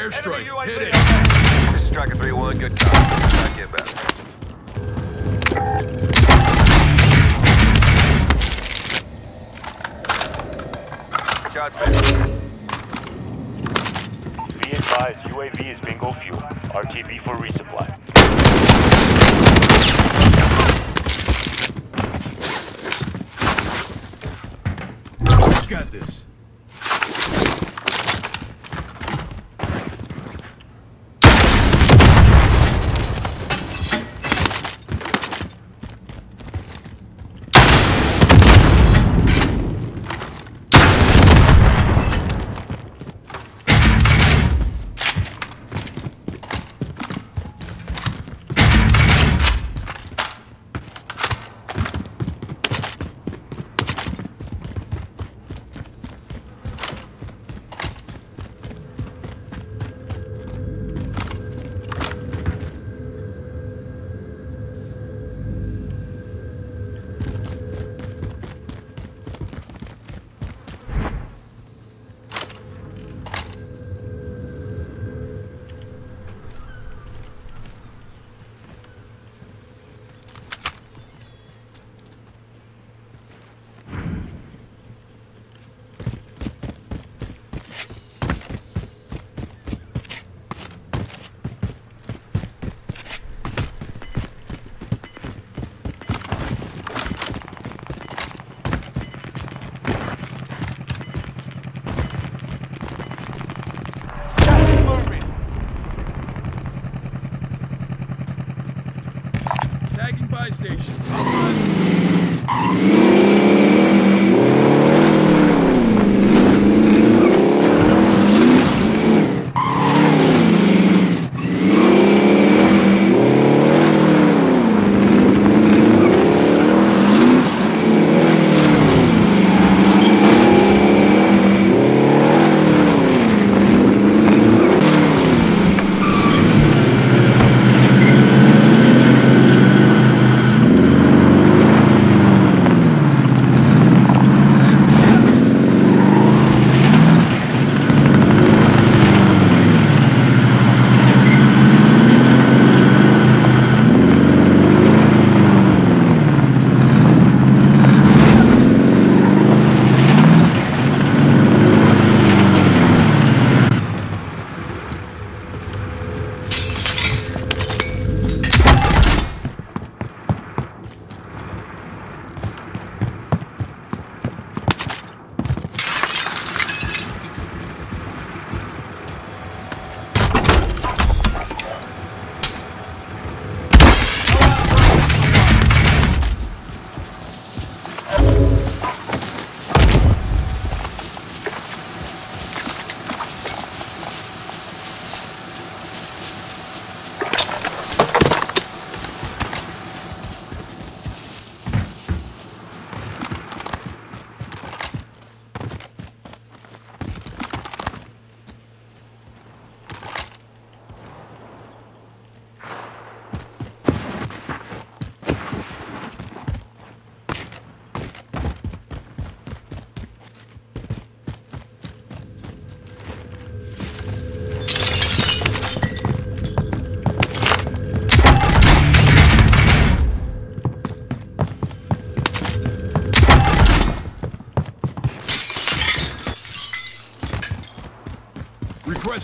Airstrike. Enemy Hit it. This is Striker 3-1, good copy. Back. Shots made. Be advised, UAV is bingo fuel. RTB for resupply. Got this. By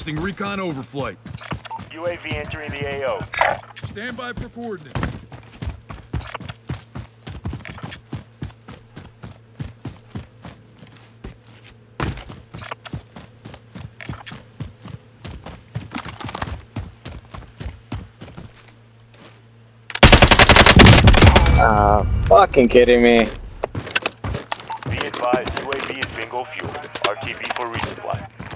Requesting recon overflight. UAV entering the AO. Stand by for coordinates. Ah, fucking kidding me. Be advised, UAV is bingo fuel. RTB for resupply.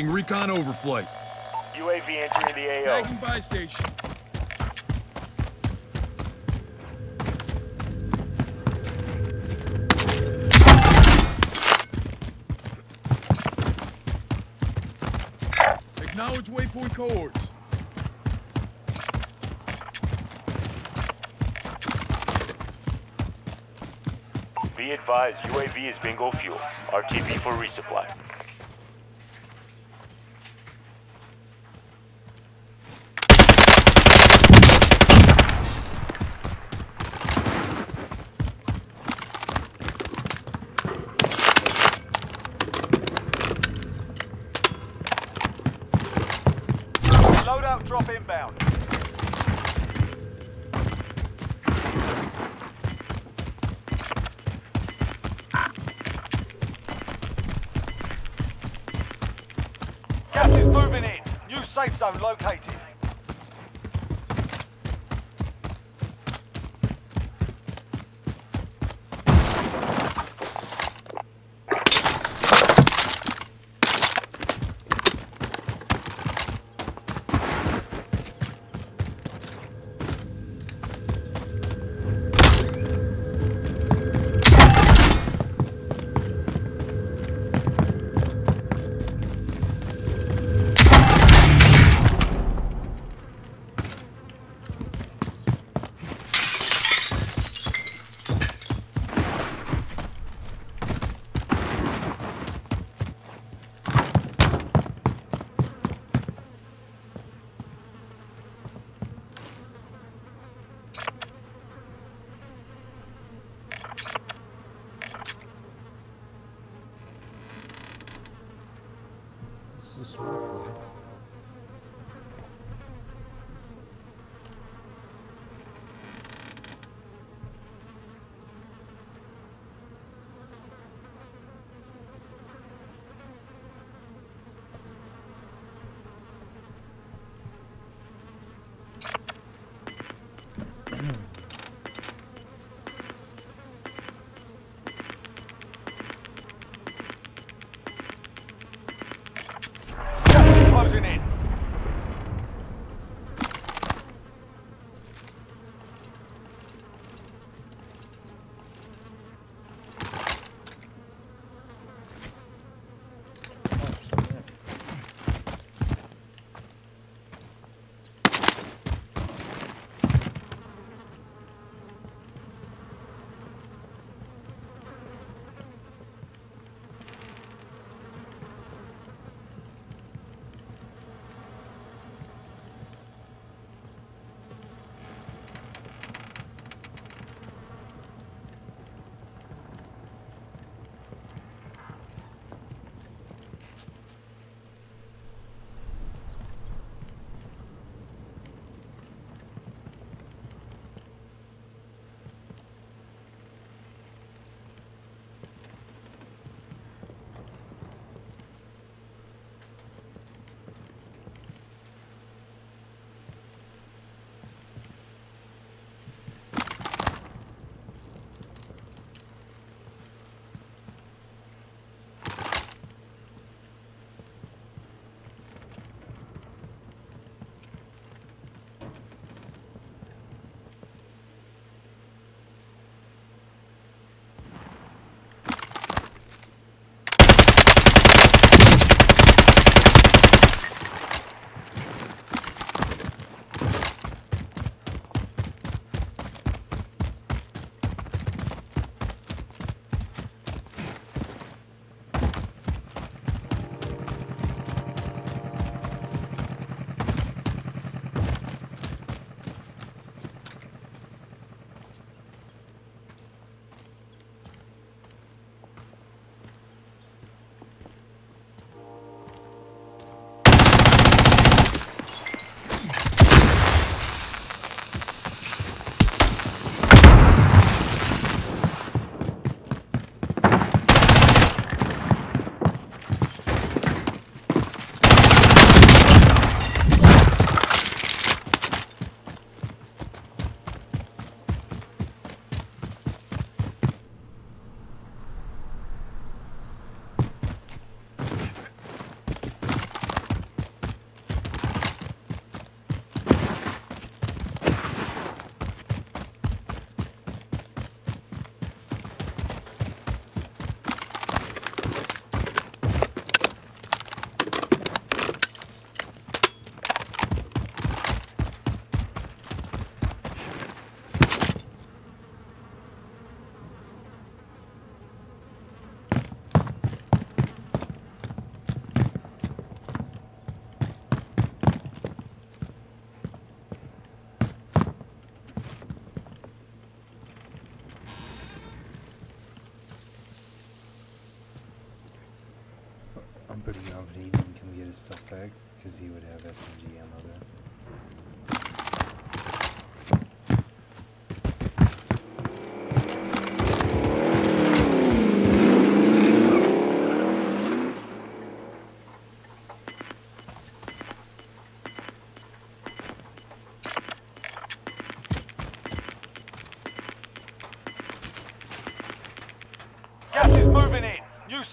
Requesting recon overflight. UAV entering the AO. Tagging by station. Acknowledge waypoint cohorts. Be advised, UAV is bingo fuel. RTB for resupply. Moving in. New safe zone located.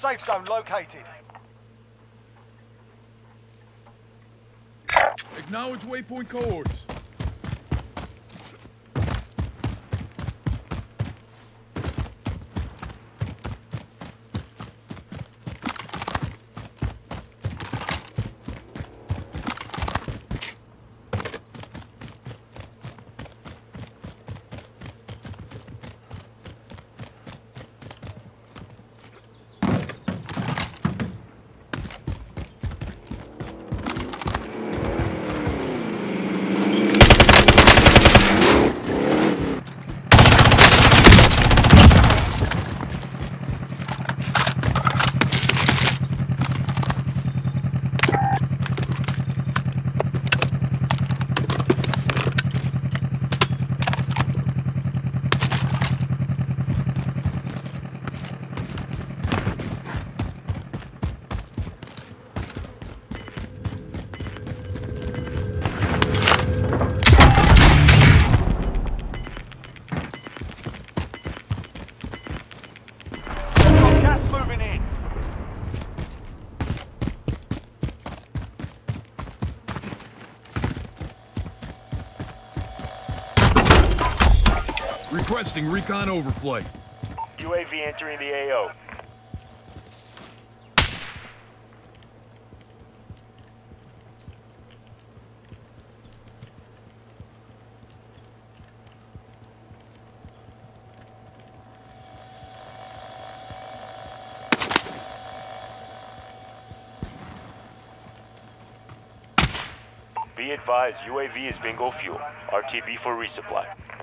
Safe zone located. Acknowledge waypoint coordinates. Recon overflight. UAV entering the AO. Be advised, UAV is bingo fuel. RTB for resupply.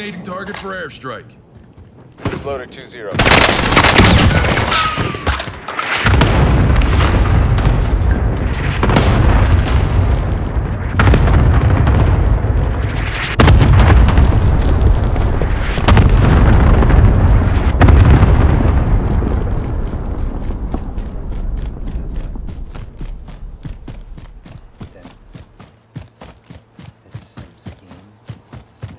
Designating target for airstrike. Loader 2-0. Then it's the same scheme. Sniper.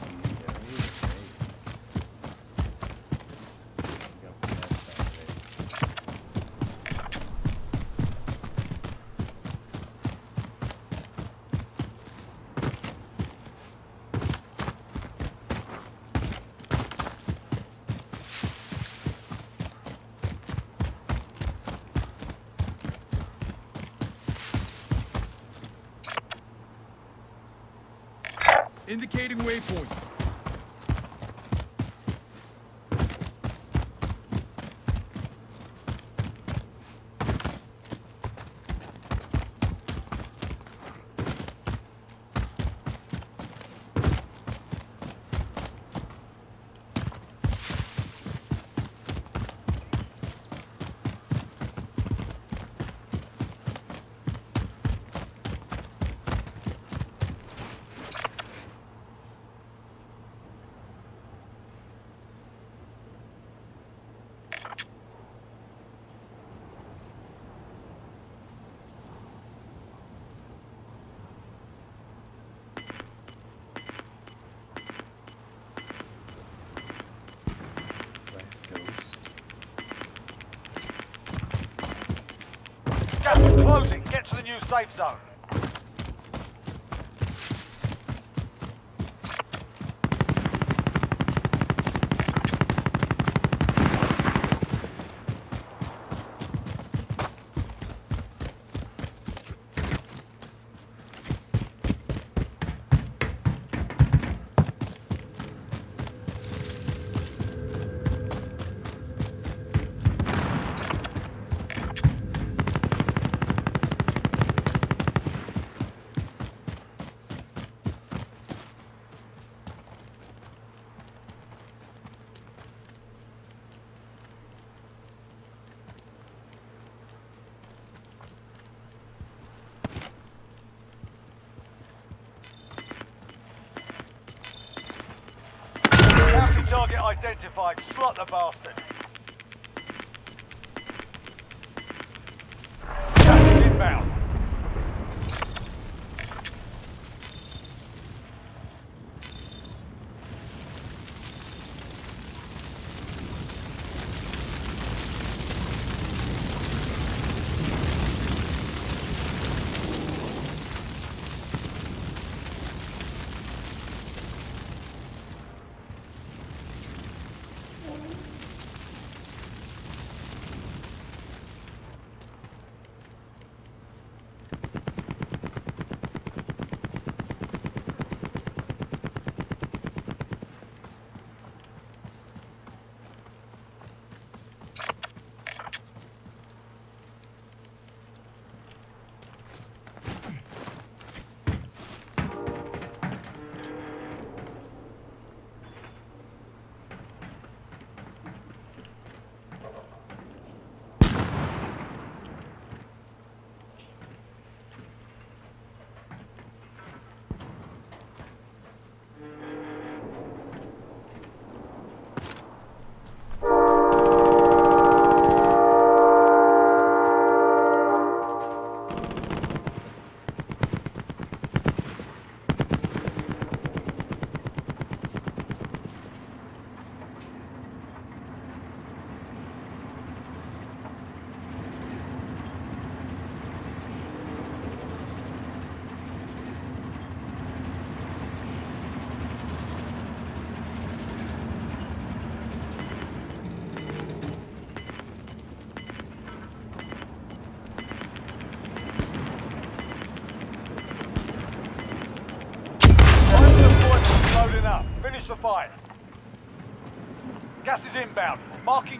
You know, he's great. Got the best out of it. Indicating waypoint. West Coast. Gas is closing. Get to the safe zone. The bastard. Is inbound.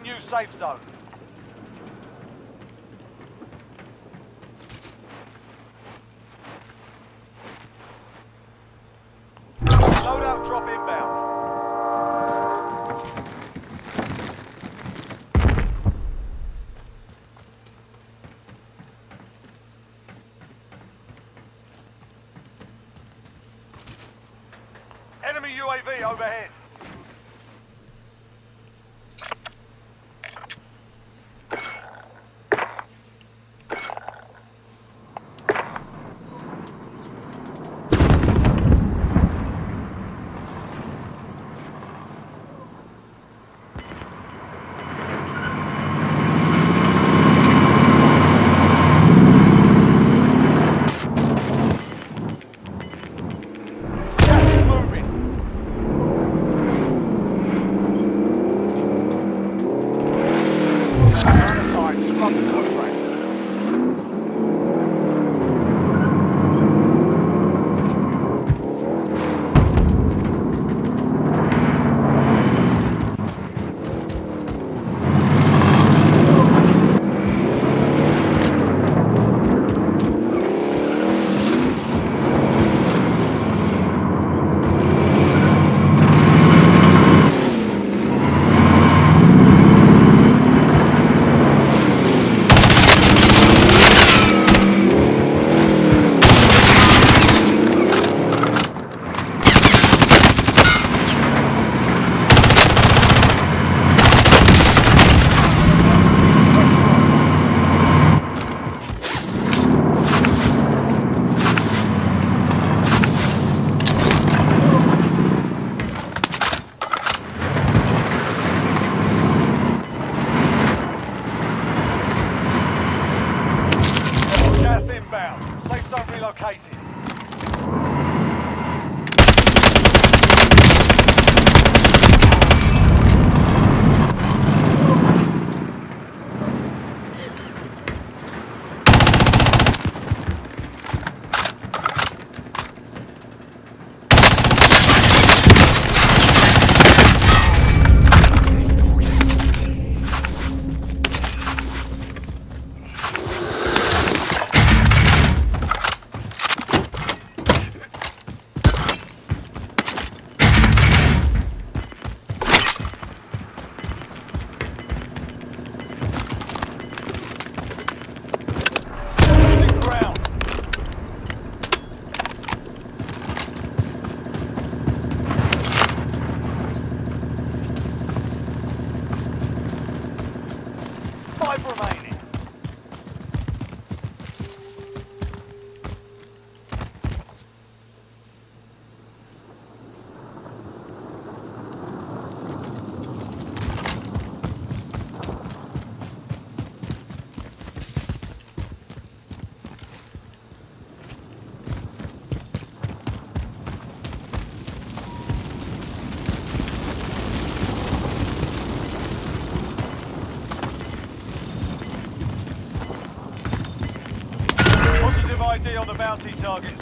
New safe zone.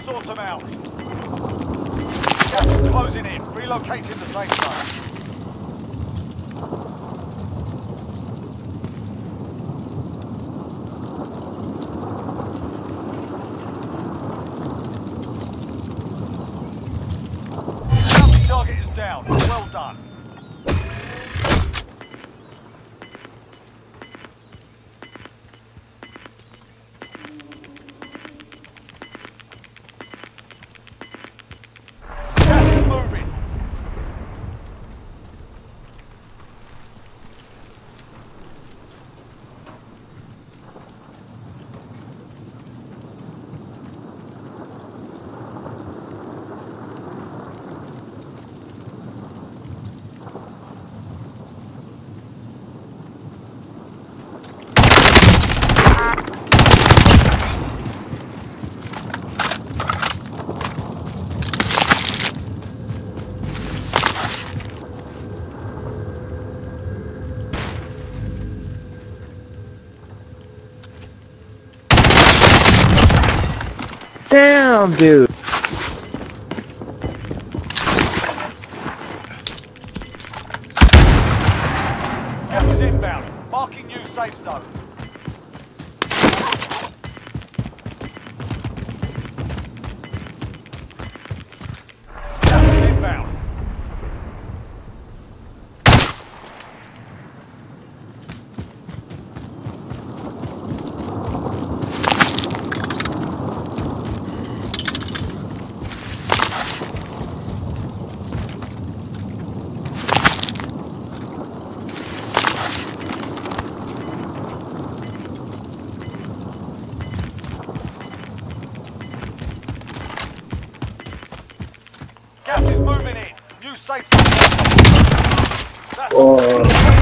sort them out. Gas is closing in. Relocating the safe zone. Damn, dude. 哦。